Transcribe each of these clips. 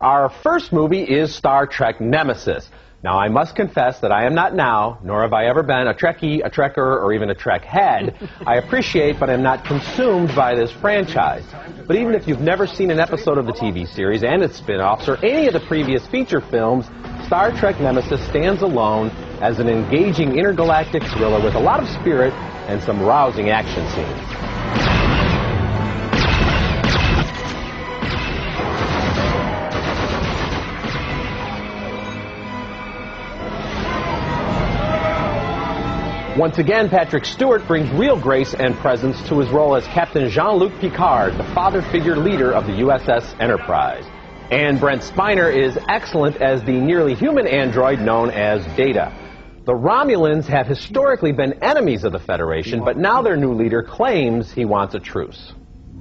Our first movie is Star Trek Nemesis. Now, I must confess that I am not now, nor have I ever been, a Trekkie, a Trekker, or even a Trek head. I appreciate, but I'm not consumed by this franchise. But even if you've never seen an episode of the TV series and its spin-offs or any of the previous feature films, Star Trek Nemesis stands alone as an engaging intergalactic thriller with a lot of spirit and some rousing action scenes. Once again, Patrick Stewart brings real grace and presence to his role as Captain Jean-Luc Picard, the father figure leader of the USS Enterprise. And Brent Spiner is excellent as the nearly human android known as Data. The Romulans have historically been enemies of the Federation, but now their new leader claims he wants a truce.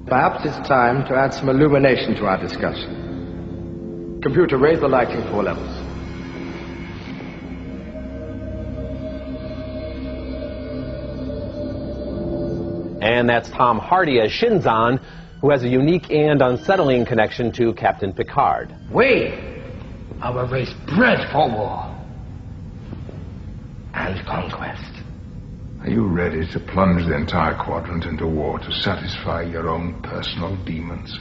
Perhaps it's time to add some illumination to our discussion. Computer, raise the lighting four levels. And that's Tom Hardy as Shinzon, who has a unique and unsettling connection to Captain Picard. We, our race bred for war and conquest. Are you ready to plunge the entire quadrant into war to satisfy your own personal demons?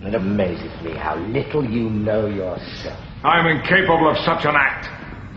It amazes me how little you know yourself. I'm incapable of such an act.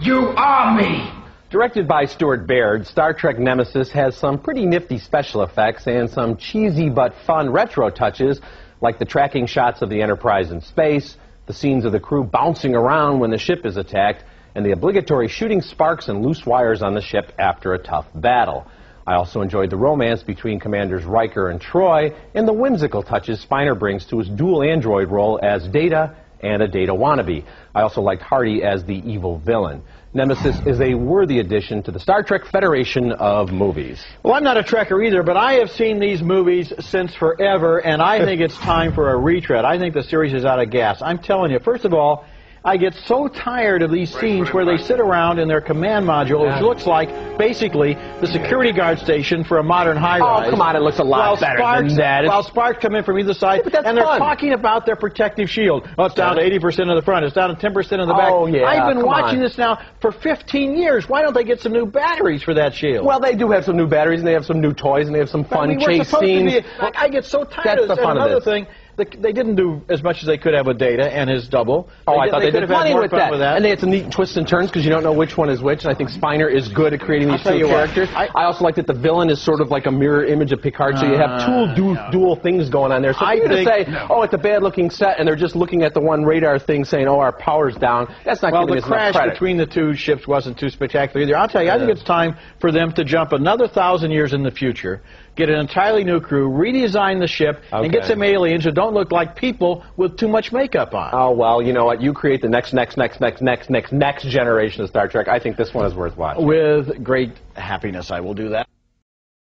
You are me! Directed by Stuart Baird, Star Trek Nemesis has some pretty nifty special effects and some cheesy but fun retro touches, like the tracking shots of the Enterprise in space, the scenes of the crew bouncing around when the ship is attacked, and the obligatory shooting sparks and loose wires on the ship after a tough battle. I also enjoyed the romance between Commanders Riker and Troi, and the whimsical touches Spiner brings to his dual android role as Data and a Data wannabe. I also liked Hardy as the evil villain. Nemesis is a worthy addition to the Star Trek Federation of movies. Well, I'm not a Trekker either, but I have seen these movies since forever, and I think it's time for a retread. I think the series is out of gas. I'm telling you, first of all, I get so tired of these scenes where they sit around in their command module, which looks like basically the security guard station for a modern high-rise. Oh, come on, it looks a lot while better sparks, than that. While sparks come in from either side, but that's and they're fun. talking about their protective shield. Oh, it's down to 80% of the front. It's down to 10% of the back. Oh, yeah, I've been come watching on. this now for 15 years. Why don't they get some new batteries for that shield? Well, they do have some new batteries, and they have some new toys, and they have some fun I mean, chase scenes. Be, like, I get so tired That's of this. the fun and of another this. thing, the, they didn't do as much as they could have with Data and his double. Oh, I thought they, could did have had plenty more with fun that. with that. And they had some neat twists and turns because you don't know which one is which. And I think Spiner is good at creating these I'll two characters. I- I, also like that the villain is sort of like a mirror image of Picard, so you have ah, two du- dual things going on there. So for I you to think- say, oh, it's a bad-looking set, and they're just looking at the one radar thing saying, oh, our power's down, that's not well, giving the us enough crash between the two ships wasn't too spectacular either. I'll tell you, I think it's time for them to jump another thousand years in the future, get an entirely new crew, redesign the ship, and get some aliens who don't look like people with too much makeup on. Oh, well, you know what? You create the next, next, next, next, next, next, next generation of Star Trek. I think this one is worth watching. With great happiness, I will do that.